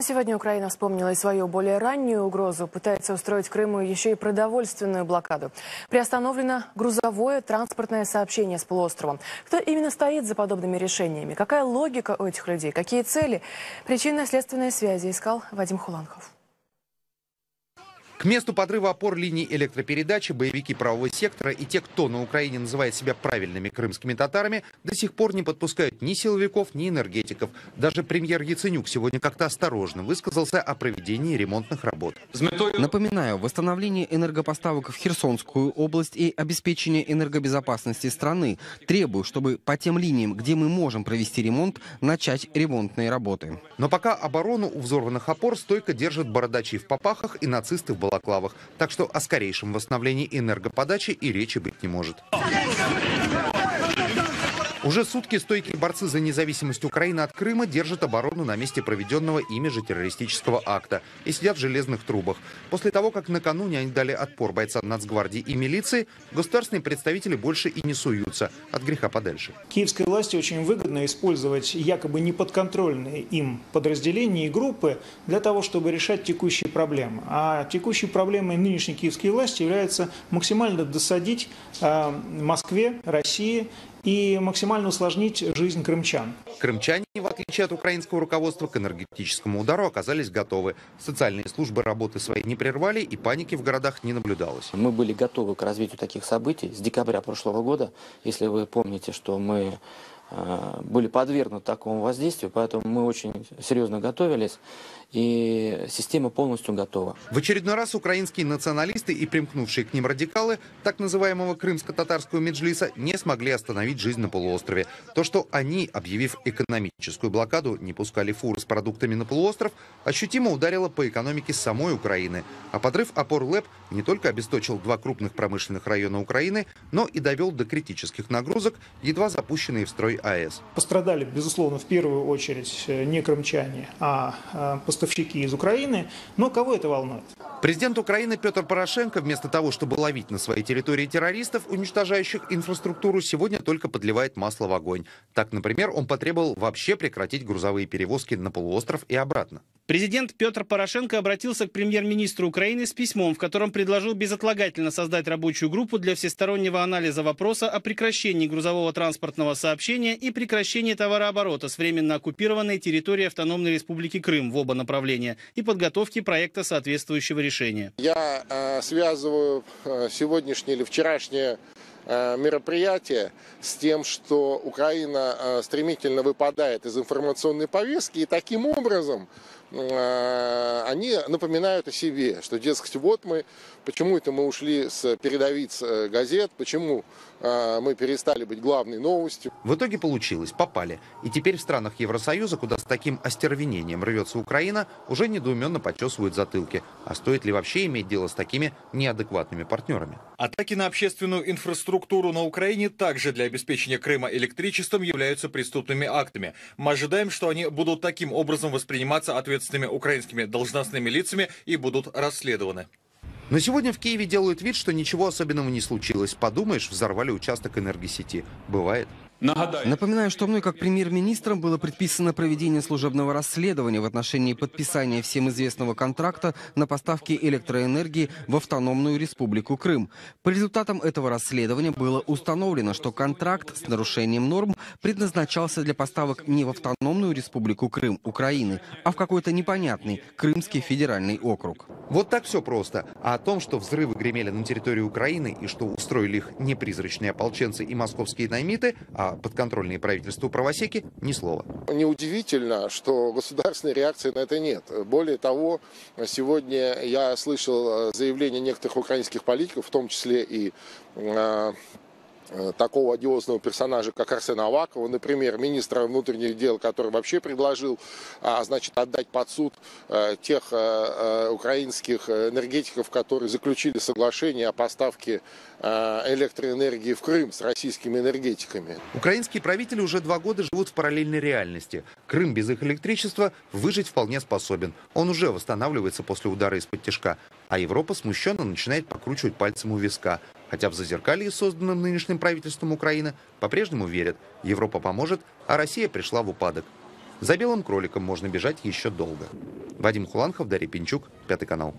Сегодня Украина вспомнила и свою более раннюю угрозу. Пытается устроить Крыму еще и продовольственную блокаду. Приостановлено грузовое транспортное сообщение с полуостровом. Кто именно стоит за подобными решениями? Какая логика у этих людей? Какие цели? Причинно-следственные связи искал Вадим Хуланков. К месту подрыва опор линий электропередачи боевики правого сектора и те, кто на Украине называет себя правильными крымскими татарами, до сих пор не подпускают ни силовиков, ни энергетиков. Даже премьер Яценюк сегодня как-то осторожно высказался о проведении ремонтных работ. Напоминаю, восстановление энергопоставок в Херсонскую область и обеспечение энергобезопасности страны требую, чтобы по тем линиям, где мы можем провести ремонт, начать ремонтные работы. Но пока оборону у взорванных опор стойко держат бородачи в попахах и нацисты в балаклавах. Так что о скорейшем восстановлении энергоподачи и речи быть не может. Уже сутки стойкие борцы за независимость Украины от Крыма держат оборону на месте проведенного ими же террористического акта и сидят в железных трубах. После того, как накануне они дали отпор бойцам нацгвардии и милиции, государственные представители больше и не суются от греха подальше. Киевской власти очень выгодно использовать якобы неподконтрольные им подразделения и группы для того, чтобы решать текущие проблемы. А текущей проблемой нынешней киевской власти является максимально досадить э, Москве, России и максимально усложнить жизнь крымчан. Крымчане, в отличие от украинского руководства, к энергетическому удару оказались готовы. Социальные службы работы своей не прервали, и паники в городах не наблюдалось. Мы были готовы к развитию таких событий с декабря прошлого года. Если вы помните, что мы были подвергнуты такому воздействию, поэтому мы очень серьезно готовились, и система полностью готова. В очередной раз украинские националисты и примкнувшие к ним радикалы так называемого крымско-татарского меджлиса не смогли остановить жизнь на полуострове. То, что они, объявив экономическую блокаду, не пускали фуры с продуктами на полуостров, ощутимо ударило по экономике самой Украины. А подрыв опор ЛЭП не только обесточил два крупных промышленных района Украины, но и довел до критических нагрузок едва запущенные в строй АЭС. Пострадали, безусловно, в первую очередь э, не крымчане, а поставщики поставщики из Украины, но кого это волнует? Президент Украины Петр Порошенко вместо того, чтобы ловить на своей территории террористов, уничтожающих инфраструктуру, сегодня только подливает масло в огонь. Так, например, он потребовал вообще прекратить грузовые перевозки на полуостров и обратно. Президент Петр Порошенко обратился к премьер-министру Украины с письмом, в котором предложил безотлагательно создать рабочую группу для всестороннего анализа вопроса о прекращении грузового транспортного сообщения и прекращении товарооборота с временно оккупированной территории Автономной Республики Крым в оба направления и подготовки проекта соответствующего решения. Я э, связываю э, сегодняшнее или вчерашнее э, мероприятие с тем, что Украина э, стремительно выпадает из информационной повестки и таким образом они напоминают о себе, что, дескать, вот мы, почему это мы ушли с передовиц э, газет, почему э, мы перестали быть главной новостью. В итоге получилось, попали. И теперь в странах Евросоюза, куда с таким остервенением рвется Украина, уже недоуменно почесывают затылки. А стоит ли вообще иметь дело с такими неадекватными партнерами? Атаки на общественную инфраструктуру на Украине также для обеспечения Крыма электричеством являются преступными актами. Мы ожидаем, что они будут таким образом восприниматься ответственными украинскими должностными лицами и будут расследованы. Но сегодня в Киеве делают вид, что ничего особенного не случилось. Подумаешь, взорвали участок энергосети. Бывает. Напоминаю, что мной как премьер-министром было предписано проведение служебного расследования в отношении подписания всем известного контракта на поставки электроэнергии в автономную республику Крым. По результатам этого расследования было установлено, что контракт с нарушением норм предназначался для поставок не в автономную республику Крым, Украины, а в какой-то непонятный Крымский федеральный округ. Вот так все просто. А о том, что взрывы гремели на территории Украины и что устроили их не призрачные ополченцы и московские наймиты, а подконтрольные правительству правосеки ни слова. Неудивительно, что государственной реакции на это нет. Более того, сегодня я слышал заявления некоторых украинских политиков, в том числе и Э, такого одиозного персонажа, как Арсен Авакова, например, министра внутренних дел, который вообще предложил, а, значит, отдать под суд а, тех а, украинских энергетиков, которые заключили соглашение о поставке электроэнергии в Крым с российскими энергетиками. Украинские правители уже два года живут в параллельной реальности. Крым без их электричества выжить вполне способен. Он уже восстанавливается после удара из-под тяжка. А Европа смущенно начинает покручивать пальцем у виска. Хотя в зазеркалье, созданном нынешним правительством Украины, по-прежнему верят, Европа поможет, а Россия пришла в упадок. За белым кроликом можно бежать еще долго. Вадим Хуланхов, Дарья Пинчук, Пятый канал.